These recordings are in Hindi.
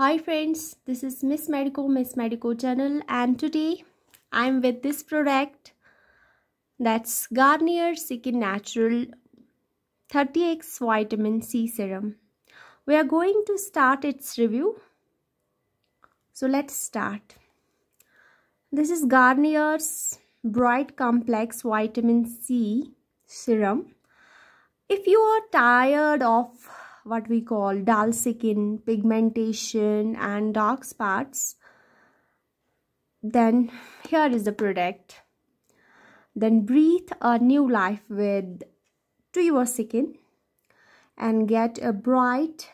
Hi friends, this is Miss Medico, Miss Medico channel and today I'm with this product that's Garnier Skin Natural 30x Vitamin C Serum. We are going to start its review. So let's start. This is Garnier's Bright Complex Vitamin C Serum. If you are tired of what we call dull skin, pigmentation and dark spots, then here is the product. Then breathe a new life with to your skin and get a bright,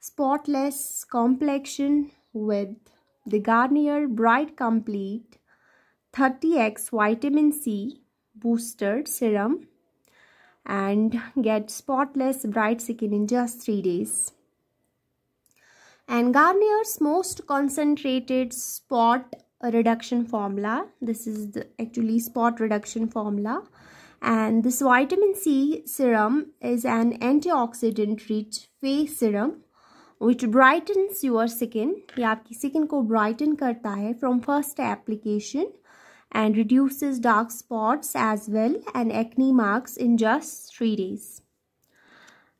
spotless complexion with the Garnier Bright Complete 30x Vitamin C Booster Serum and get spotless bright skin in just 3 days. And Garnier's most concentrated spot reduction formula. This is the actually spot reduction formula. And this vitamin C serum is an antioxidant rich face serum which brightens your skin. ये आपकी skin को brighten करता है from first application And reduces dark spots as well and acne marks in just three days.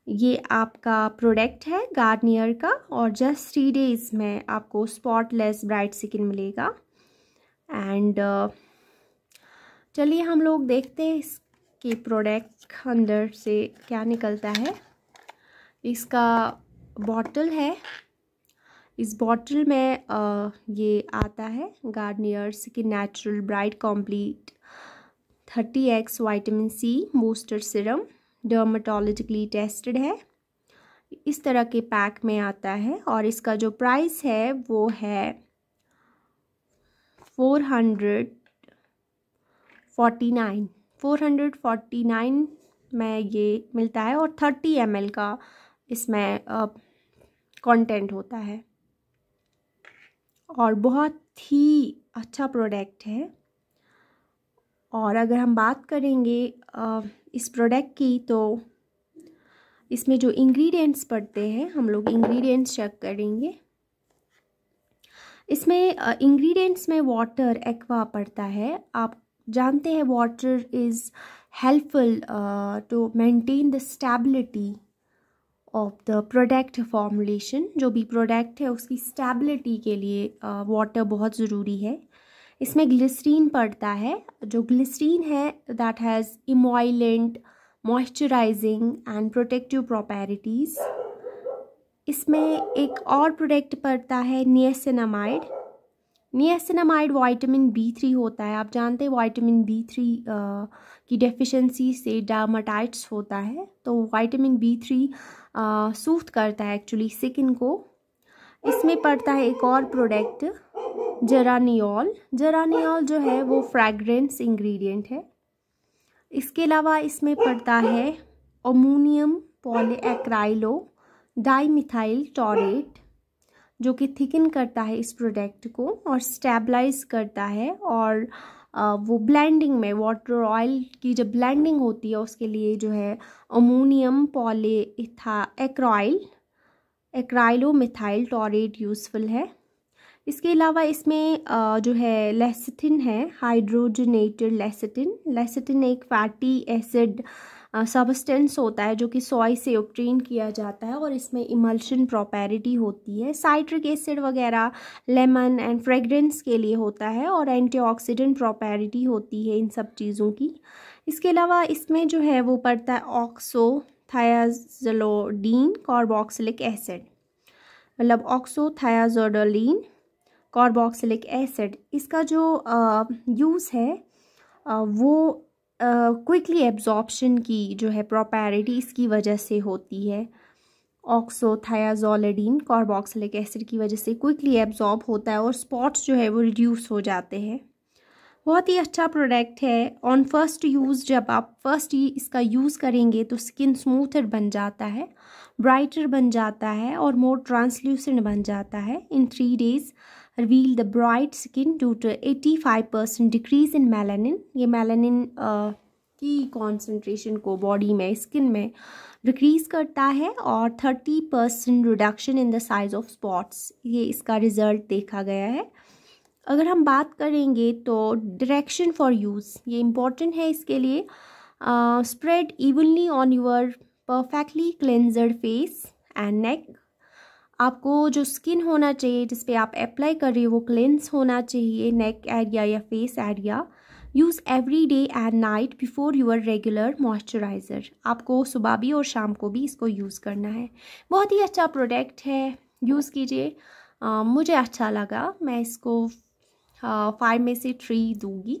ये आपका प्रोडक्ट है गार्नियर का और जस्ट थ्री डेज़ में आपको स्पॉटलेस ब्राइट स्किन मिलेगा। एंड uh, चलिए हम लोग देखते हैं इसके प्रोडक्ट अंदर से क्या निकलता है। इसका बॉटल है। इस बॉटल में आ, ये आता है Garnier skin natural bright complete thirty X vitamin C booster serum dermatologically tested है। इस तरह के पैक में आता है और इसका जो प्राइस है वो है four hundred forty nine. Four hundred forty nine में ये मिलता है और थर्टी एमएल का इसमें कंटेंट होता है। और बहुत ही अच्छा प्रोडक्ट है। और अगर हम बात करेंगे इस प्रोडक्ट की तो इसमें जो इंग्रेडिएंट्स पड़ते हैं, हम लोग इंग्रेडिएंट्स चेक करेंगे। इसमें इंग्रेडिएंट्स में वाटर एक्वा पड़ता है। आप जानते हैं water is helpful to maintain the stability of the product formulation जो भी प्रोडक्ट है, उसकी स्टेबिलिटी के लिए वाटर बहुत ज़रूरी है। इसमें ग्लिसरीन पड़ता है। जो ग्लिसरीन है that has emollient moisturising and protective properties इसमें एक और प्रोडक्ट पड़ता है niacinamide niacinamide vitamin B three होता है। आप जानते हैं वाइटामिन बी थ्री की डेफिशिएंसी से डार्माटाइट्स होता है। तो वाइटामिन बी थ्री सूथ करता है एक्चुअली स्किन को। इसमें पड़ता है एक और प्रोडक्ट जरानियोल जरानियोल जो है वो फ्रैग्रेंस इंग्रेडिएंट है। इसके अलावा इसमें पड़ता है अमोनियम पॉलीएक्राइलो डाईमिथाइल टॉरेट जो कि थिकन करता है इस प्रोडक्ट को और स्टेबलाइज करता है और वो ब्लेंडिंग में वाटर ऑयल की जब ब्लेंडिंग होती है उसके लिए जो है ammonium poly acryl acrylo methyl taurate useful है। इसके अलावा इसमें जो है लेसिथिन है हाइड्रोजनेटेड लेसिथिन लेसिथिन एक फैटी एसिड सबस्टेंस होता है जो कि सॉय से ऑप्टेन किया जाता है और इसमें इमल्शन प्रॉपेरिटी होती है। साइट्रिक एसिड वगैरह लेमन एंड फ्रेगरेंस के लिए होता है और एंटीऑक्सीडेंट प्रॉपेरिटी होती है इन सब चीज़ों की। इसके अलावा इसमें जो है वो पड़ता है ऑक्सो थायाजलोडीन कार्बोक्सिलिक एसिड मतलब ऑक्सो थायाजोडोलिन कार्बोक्सिलिक एसिड इसका जो यूज़ है आ, वो क्विकली एब्जॉर्प्शन की जो है प्रॉपैरिटी इसकी वजह से होती है। ऑक्सोथायाजोलेडीन कार्बोक्सिलिक एसिड की वजह से क्विकली एब्जॉर्ब होता है और स्पॉट्स जो है वो रिड्यूस हो जाते हैं। बहुत ही अच्छा प्रोडक्ट है। ऑन फ़र्स्ट यूज़ जब आप फ़र्स्ट ही इसका यूज़ करेंगे तो स्किन स्मूथर बन जाता है ब्राइटर बन जाता है और मोर ट्रांसल्यूसेंट बन जाता है in three days reveal the bright skin to two eighty five percent decrease in melanin ये मेलानिन की कॉन्सेंट्रेशन को बॉडी में स्किन में डिक्रीज़ करता है और thirty percent reduction in the size of spots ये इसका रिज़ल्ट देखा गया है। अगर हम बात करेंगे तो डायरेक्शन फॉर यूज़ ये इंपॉर्टेंट है इसके लिए। Spread evenly on your perfectly cleansed face and neck आपको जो स्किन होना चाहिए, जिस पे आप अप्लाई कर रहे हो, वो क्लेंस होना चाहिए नेक एरिया या face area use every day and night before your regular moisturiser आपको सुबह भी और शाम को भी इसको यूज़ करना है। बहुत ही अच्छा प्रोडक्ट है। यूज़ कीजिए। मुझे अच्छा लगा। मैं इसको फाइव में से थ्री दूँगी।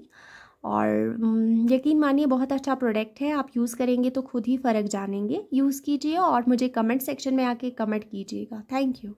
और यकीन मानिए बहुत अच्छा प्रोडक्ट है, आप यूज़ करेंगे तो खुद ही फ़र्क जानेंगे। यूज़ कीजिए और मुझे कमेंट सेक्शन में आके कमेंट कीजिएगा। Thank you